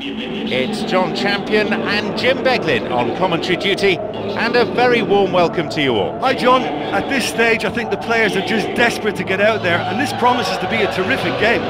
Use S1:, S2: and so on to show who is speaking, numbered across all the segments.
S1: It's Jon Champion and Jim Beglin on commentary duty, and a very warm welcome to you all.
S2: Hi Jon, at this stage I think the players are just desperate to get out there, and this promises to be a terrific game.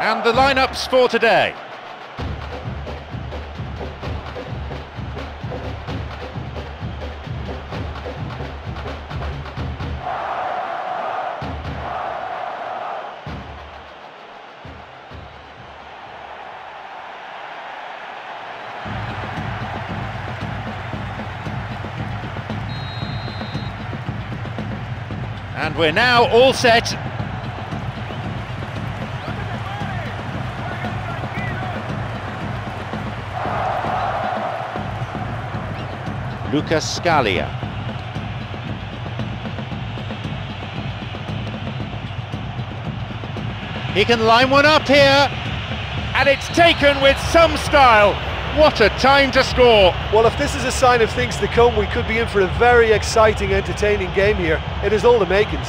S1: And the lineups for today. And we're now all set Lucas Scalia. He can line one up here, and it's taken with some style. What a time to score!
S2: Well, if this is a sign of things to come, we could be in for a very exciting, entertaining game here. It is all the makings.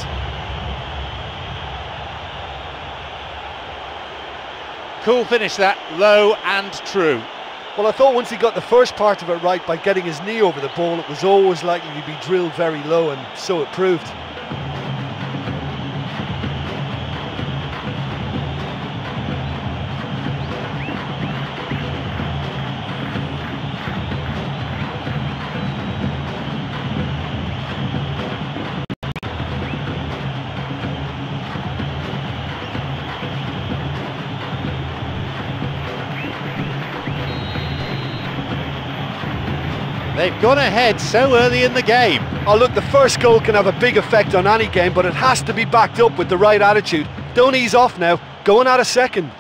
S1: Cool finish that, low and true.
S2: Well, I thought once he got the first part of it right by getting his knee over the ball, it was always likely to be drilled very low, and so it proved.
S1: They've gone ahead so early in the game.
S2: Oh, look, the first goal can have a big effect on any game, but it has to be backed up with the right attitude. Don't ease off now. Going at a second.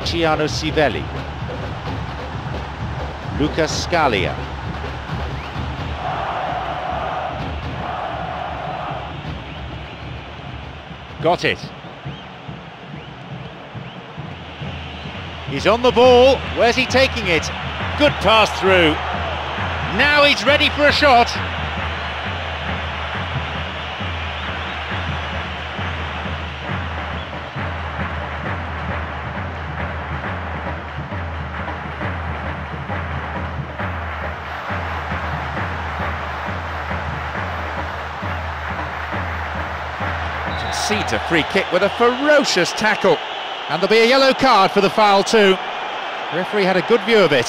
S1: Luciano Sivelli. Lucas Scalia. Got it. He's on the ball. Where's he taking it? Good pass through. Now he's ready for a shot. Free kick with a ferocious tackle. And there'll be a yellow card for the foul too. The referee had a good view of it.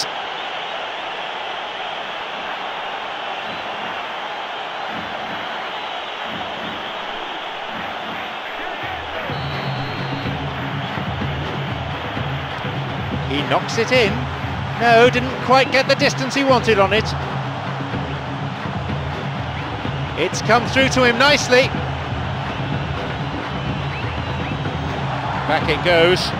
S1: He knocks it in. No, didn't quite get the distance he wanted on it. It's come through to him nicely. Back it goes.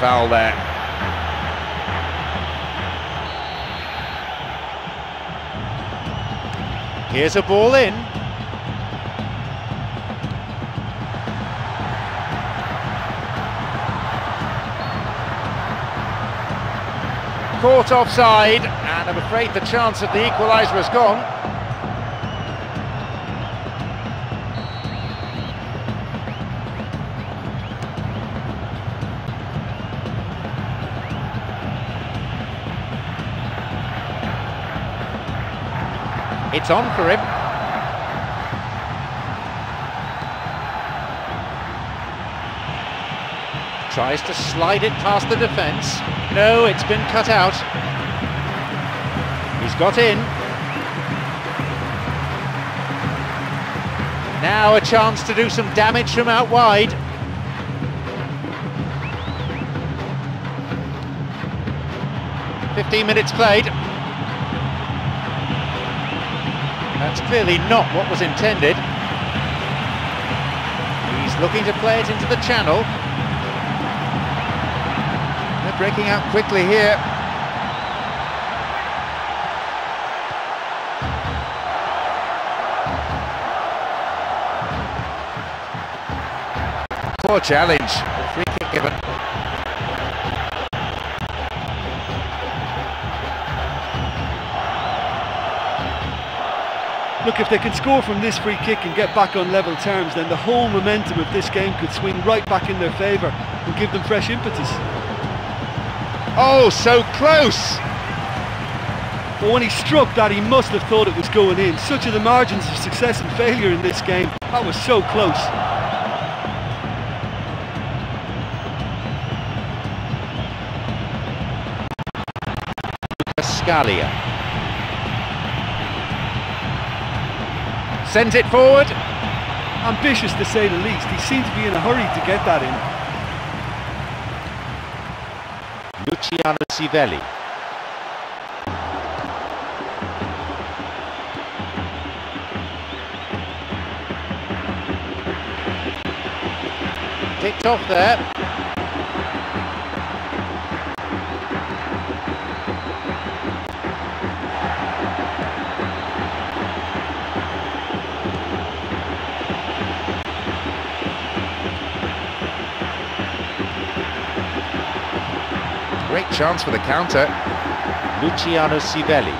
S1: Foul there. Here's a ball in. Caught offside, and I'm afraid the chance of the equaliser has gone. it's on for him. Tries to slide it past the defence. No, it's been cut out. He's got in. Now a chance to do some damage from out wide. Fifteen minutes played. That's clearly not what was intended. He's looking to play it into the channel. They're breaking out quickly here. Poor challenge.
S2: Look, if they can score from this free kick and get back on level terms, then the whole momentum of this game could swing right back in their favour and give them fresh impetus.
S1: Oh, so close!
S2: But when he struck that, he must have thought it was going in. Such are the margins of success and failure in this game. That was so close.
S1: Scalia. Sends it forward.
S2: Ambitious to say the least. He seemed to be in a hurry to get that in.
S1: Luciano Sivelli. Picked off there. Great chance for the counter. Luciano Sivelli.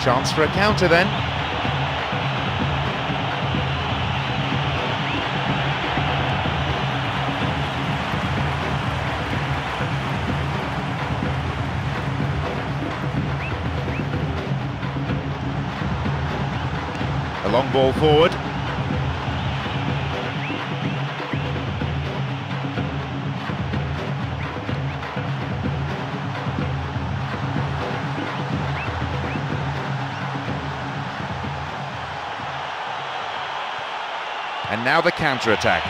S1: Chance for a counter then. Ball forward. And now the counter-attack.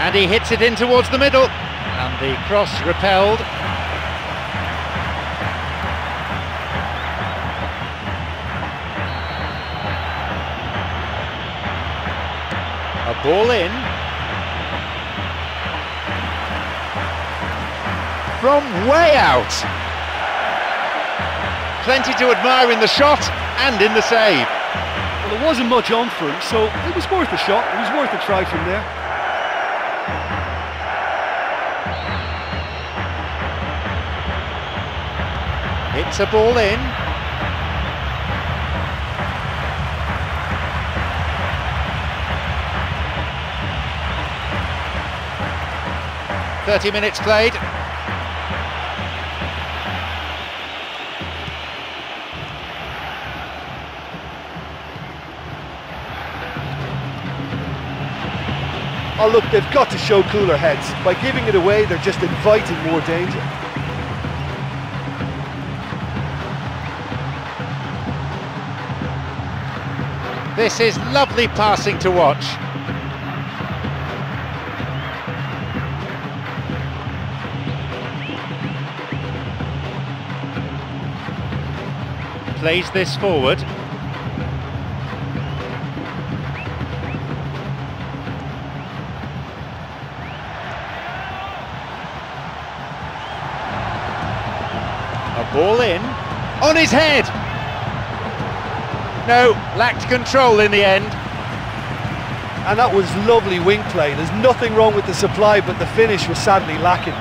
S1: And he hits it in towards the middle. The cross repelled. A ball in. From way out. Plenty to admire in the shot and in the save.
S2: Well, there wasn't much on for him, so it was worth a shot. It was worth a try from there.
S1: Hits a ball in. Thirty minutes played.
S2: Oh, look, they've got to show cooler heads. By giving it away, they're just inviting more danger.
S1: This is lovely passing to watch. Plays this forward. A ball in. On his head! No, lacked control in the end.
S2: And that was lovely wing play. There's nothing wrong with the supply, but the finish was sadly lacking.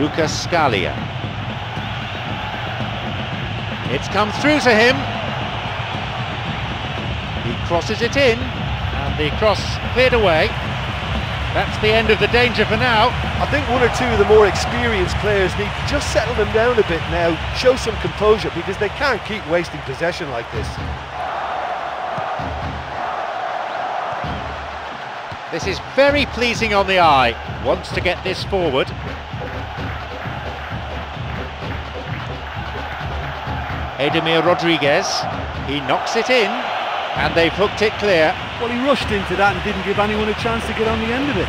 S1: Lucas Scalia. It's come through to him. He crosses it in, and the cross cleared away. That's the end of the danger for now.
S2: I think one or two of the more experienced players need to just settle them down a bit now, show some composure, because they can't keep wasting possession like this.
S1: This is very pleasing on the eye. Wants to get this forward. Edimir Rodriguez, he knocks it in, and they've hooked it clear.
S3: Well, he rushed into that and didn't give anyone a chance to get on the end of it.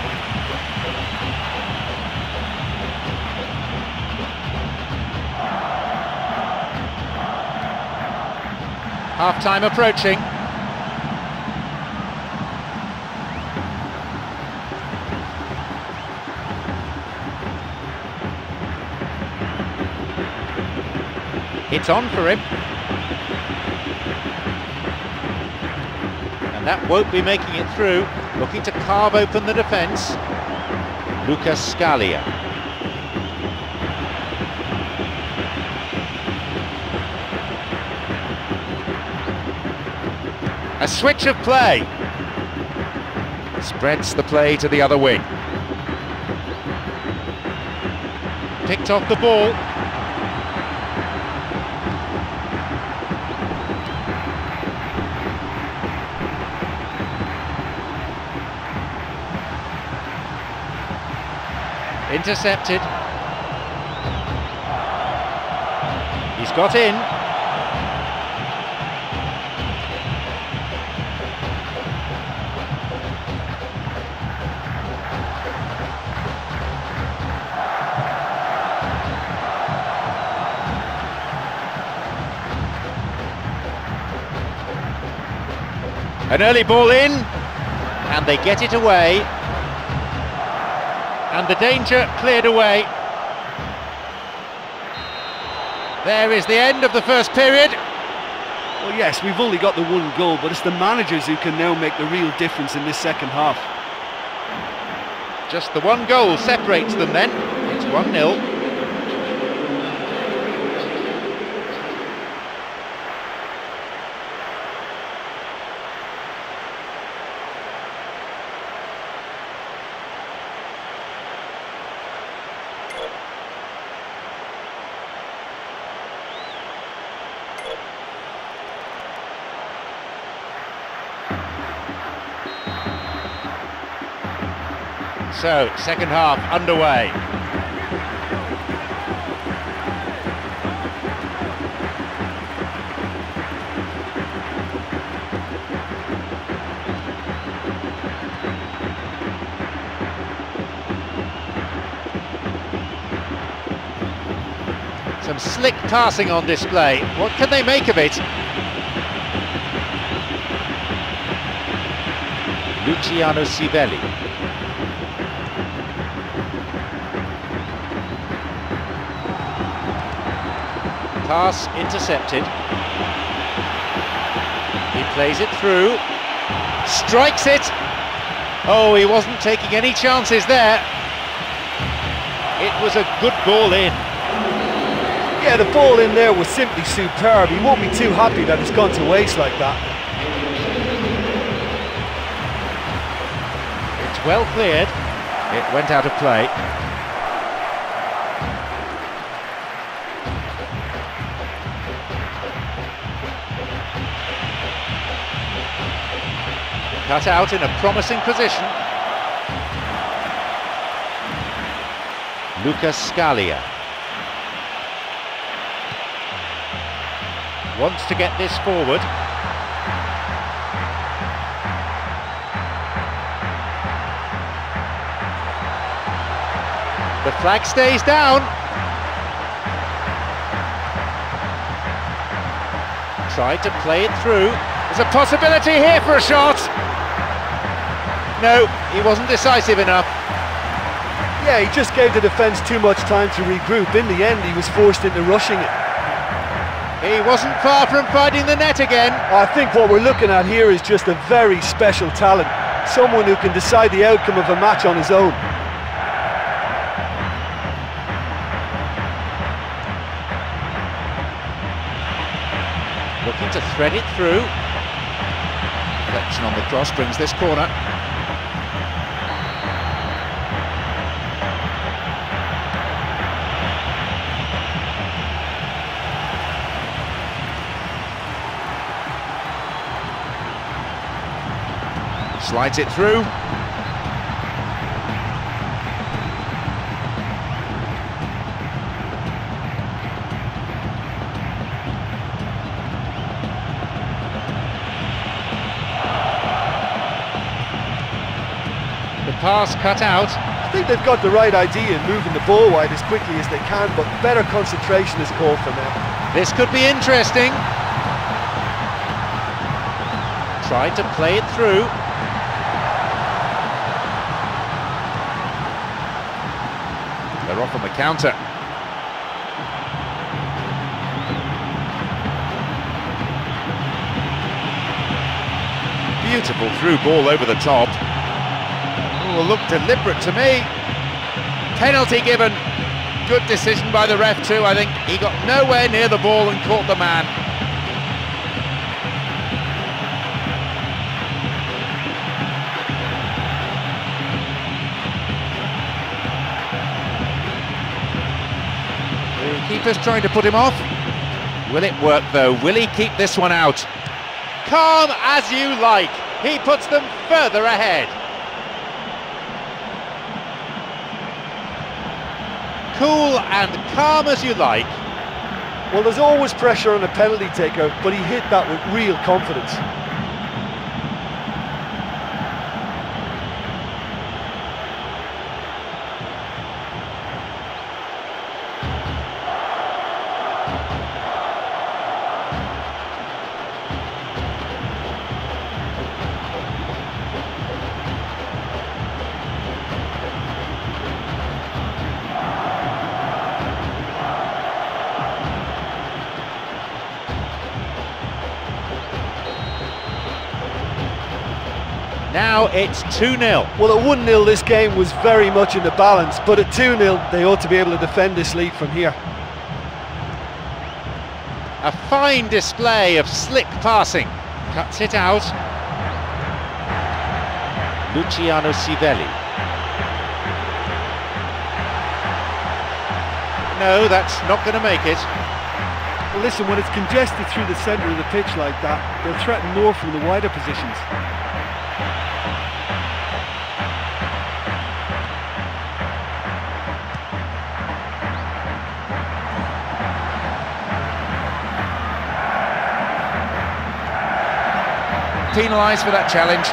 S1: Half time approaching. It's on for him. That won't be making it through. Looking to carve open the defence. Lucas Scalia. A switch of play. Spreads the play to the other wing. Picked off the ball. Intercepted. He's got in. An early ball in, and they get it away. And the danger cleared away. There is the end of the first period.
S2: Well, yes, we've only got the one goal, but it's the managers who can now make the real difference in this second half.
S1: Just the one goal separates them then. It's 1-0. So, second half underway. Some slick passing on display. What can they make of it? Luciano Sivelli. Pass intercepted. He plays it through. Strikes it. Oh, he wasn't taking any chances there. It was a good ball in.
S2: Yeah, the ball in there was simply superb. He won't be too happy that it's gone to waste like that.
S1: It's well cleared. It went out of play. Cut out in a promising position. Lucas Scalia. Wants to get this forward. The flag stays down. Tried to play it through. There's a possibility here for a shot. No, he wasn't decisive enough.
S2: Yeah, he just gave the defence too much time to regroup. In the end, he was forced into rushing it.
S1: He wasn't far from finding the net again.
S2: I think what we're looking at here is just a very special talent. Someone who can decide the outcome of a match on his own.
S1: Looking to thread it through. Reflection on the cross brings this corner. Slides it through. The pass cut out.
S2: I think they've got the right idea in moving the ball wide as quickly as they can, but better concentration is called for now.
S1: This could be interesting. Tried to play it through. They're off on the counter. Beautiful through ball over the top. Oh, look deliberate to me. Penalty given. Good decision by the ref too, I think. He got nowhere near the ball and caught the man. Keeper's trying to put him off. Will it work though? Will he keep this one out? Calm as you like. He puts them further ahead. Cool and calm as you like.
S2: Well, there's always pressure on a penalty taker, but he hit that with real confidence.
S1: It's 2 0.
S2: Well, at 1 0, this game was very much in the balance, but at 2 0, they ought to be able to defend this lead from here.
S1: A fine display of slick passing. Cuts it out. Luciano Sivelli. No, that's not going to make it.
S3: Well, listen, when it's congested through the centre of the pitch like that, they'll threaten more from the wider positions.
S1: Penalised for that challenge.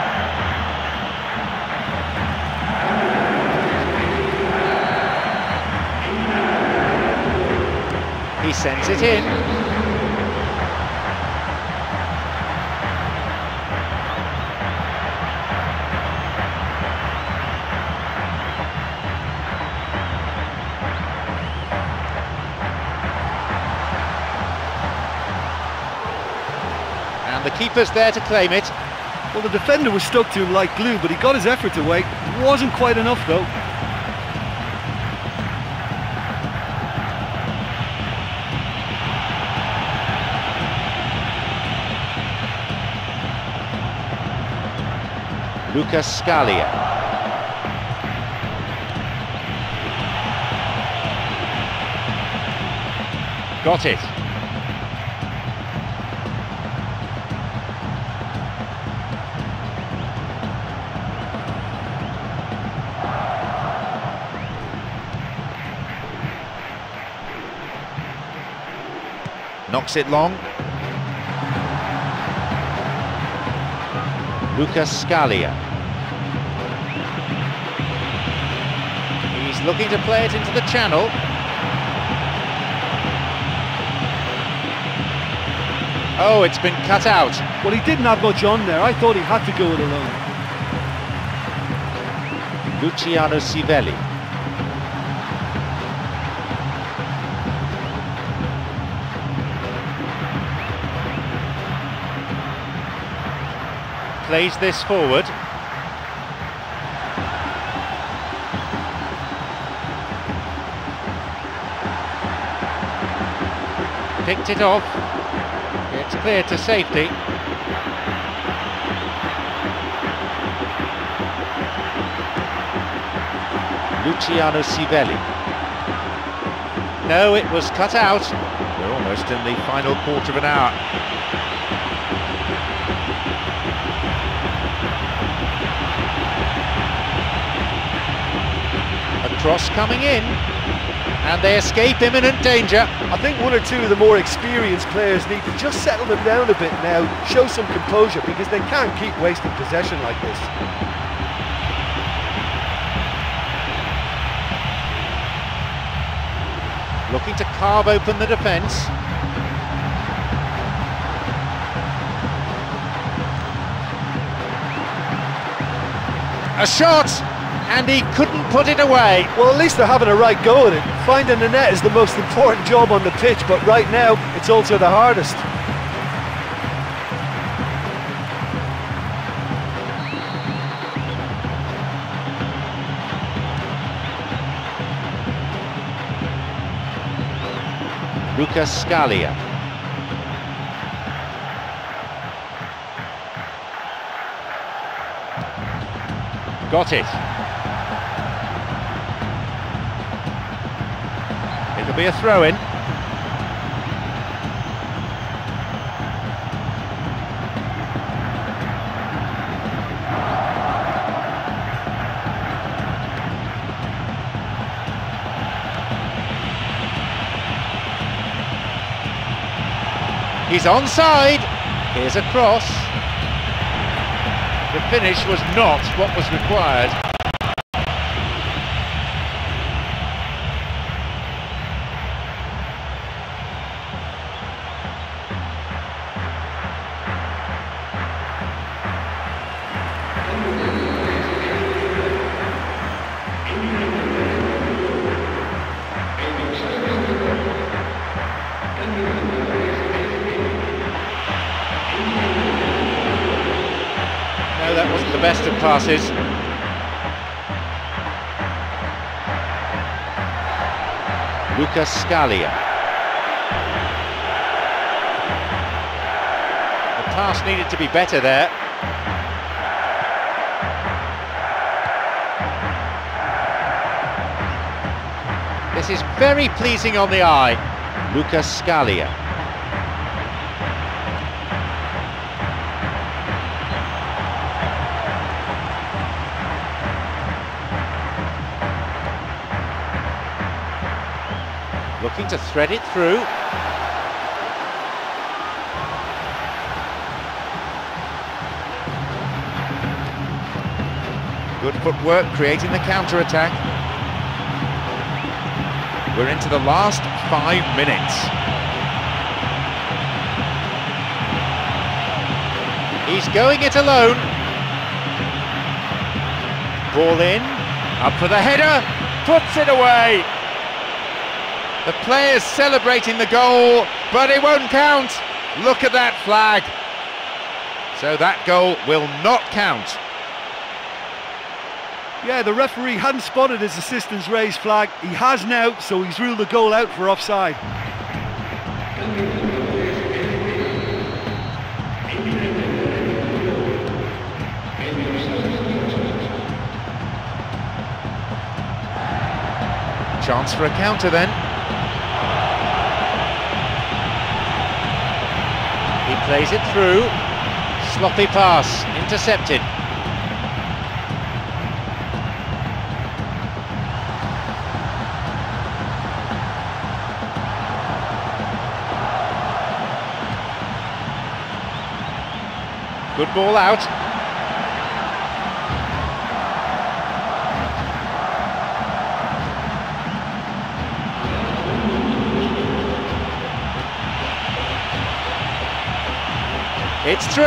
S1: He sends it in. Keeper's there to claim it.
S3: Well, the defender was stuck to him like glue, but he got his effort away. Wasn't quite enough, though.
S1: Lucas Scalia. Got it. Knocks it long. Lucas Scalia. He's looking to play it into the channel. Oh, it's been cut out.
S3: Well, he didn't have much on there. I thought he had to go it alone.
S1: Luciano Sivelli. Plays this forward. Picked it off. It That's clear to safety. Luciano Sivelli. No, it was cut out. We're almost in the final quarter of an hour. Cross coming in, and they escape imminent danger.
S2: I think one or two of the more experienced players need to just settle them down a bit now, show some composure, because they can't keep wasting possession like this.
S1: looking to carve open the defence. A shot, and he couldn't put it away.
S2: Well, at least they're having a right go at it. Finding the net is the most important job on the pitch, but right now, it's also the hardest.
S1: Lucas Scalia. Got it. It'll be a throw-in. He's onside. Here's a cross. The finish was not what was required. The best of passes. Lucas Scalia. The pass needed to be better there. This is very pleasing on the eye. Lucas Scalia. To thread it through. Good footwork, creating the counter-attack. We're into the last five minutes. He's going it alone. Ball in, up for the header, puts it away. The players celebrating the goal, but it won't count. Look at that flag. So that goal will not count.
S3: Yeah, the referee hadn't spotted his assistant's raised flag. He has now, so he's ruled the goal out for offside.
S1: Chance for a counter then. Plays it through. Sloppy pass, intercepted. Good ball out. It's true.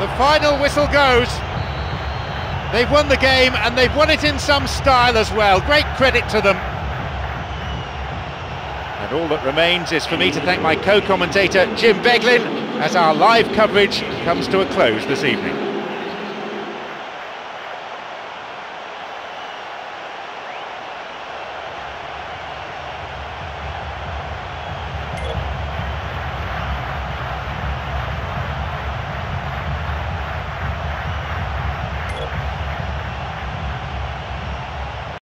S1: The final whistle goes. They've won the game and they've won it in some style as well. Great credit to them. And all that remains is for me to thank my co-commentator Jim Beglin as our live coverage comes to a close this evening.